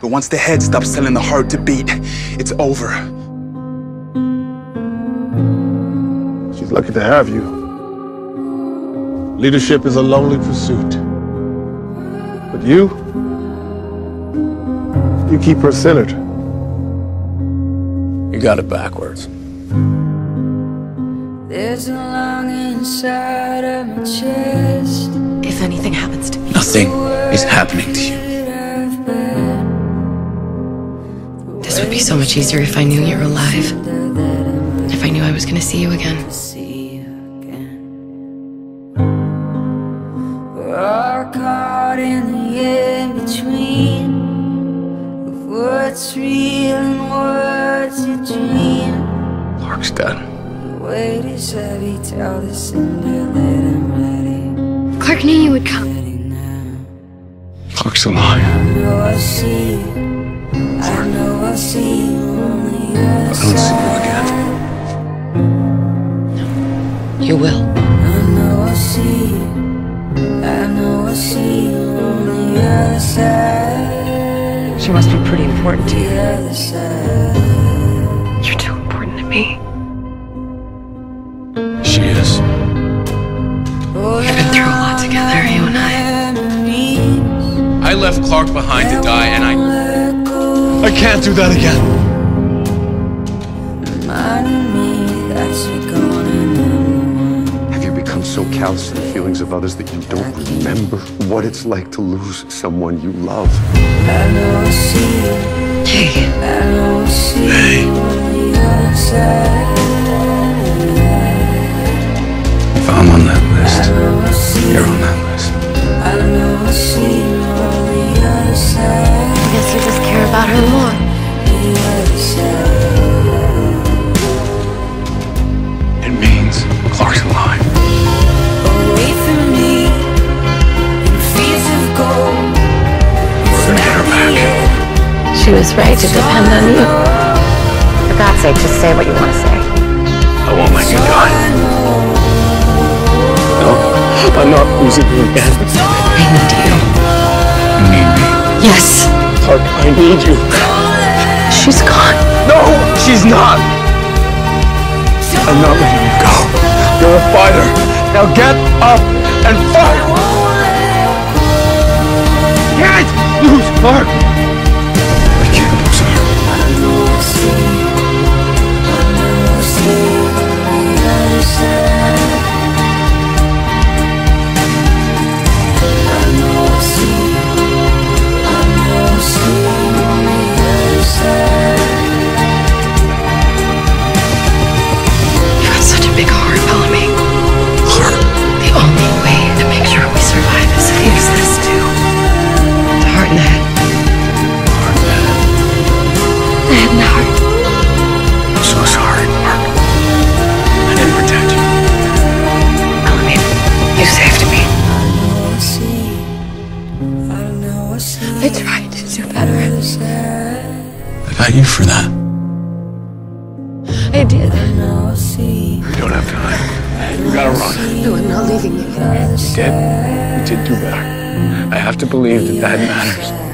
But once the head stops telling the heart to beat, it's over. She's lucky to have you. Leadership is a lonely pursuit. But you, you keep her centered. You got it backwards. There's a longing inside of my chest. If anything happens to me, Nothing is happening to you. This would be so much easier if I knew you were alive. If I knew I was going to see you again. See you again. We're all caught in the in between of what's real and what's a dream. Clarke's dead. The weight is heavy. Tell the cinder that I'm ready. Clarke knew you would come. Ready now. Clarke's alive. I know I'll see you. I know I'll see you on the other I don't see you side. again. You will. I know I'll see you. I know I'll see you on the other side. She must be pretty important to you. The other side. You're too important to me. She is. We've been through a lot together, you and I. I left Clarke behind to die, and I. I can't do that again. Reminding me that you're gone and Have you become so callous to the feelings of others that you don't remember what it's like to lose someone you love? I know I'll see you. Hey, I know I'll see Hey. Was right to depend on you. For God's sake, just say what you want to say. I won't let you die. No, I'm not losing you again. I need you. You need me. Yes, Clarke, I need you. she's gone. No, she's not. I'm not letting you go. You're a fighter. Now get up and fight. Can't lose Clarke. You've got such big heart, Bellamy. Clarke. The only way to make sure we survive is if use this too. The heart and the head. Clarke dead. The head and the heart. I'm so sorry, Clarke. I didn't protect you. Bellamy, you saved me. I know I'll see you. I know I'll see I you tried to do better. I got you for that. I did. I know I'll see. We don't have time. We gotta run. No, I'm not leaving you. You did. You did do better. I have to believe that that matters.